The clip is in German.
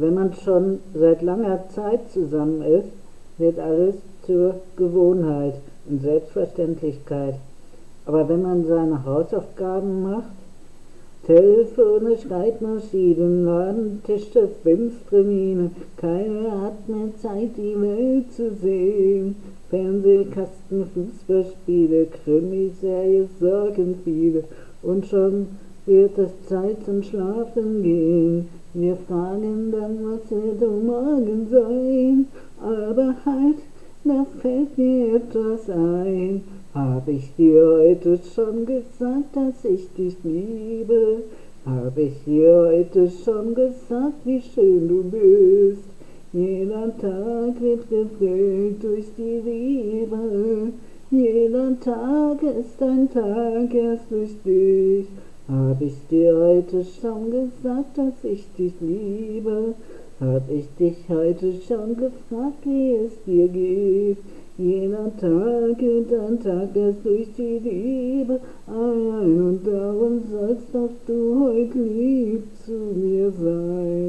Wenn man schon seit langer Zeit zusammen ist, wird alles zur Gewohnheit und Selbstverständlichkeit. Aber wenn man seine Hausaufgaben macht, Telefone, Schreibmaschinen, Ladentische, Filmstreamine, keiner hat mehr Zeit, die Welt zu sehen. Fernsehkasten, Fußballspiele, Krimiserie, Sorgen viele und schon wird es Zeit zum Schlafen gehen. Wir fragen dann, was wird morgen sein, aber halt, da fällt mir etwas ein. Hab ich dir heute schon gesagt, dass ich dich liebe? Hab ich dir heute schon gesagt, wie schön du bist? Jeder Tag wird geprägt durch die Liebe. Jeder Tag ist ein Tag erst durch dich. Hab ich dir heute schon gesagt, dass ich dich liebe? Hab ich dich heute schon gefragt, wie es dir geht? Jeder Tag ein Tag erst durch die Liebe ein und darum sollst doch du heute lieb zu mir sein.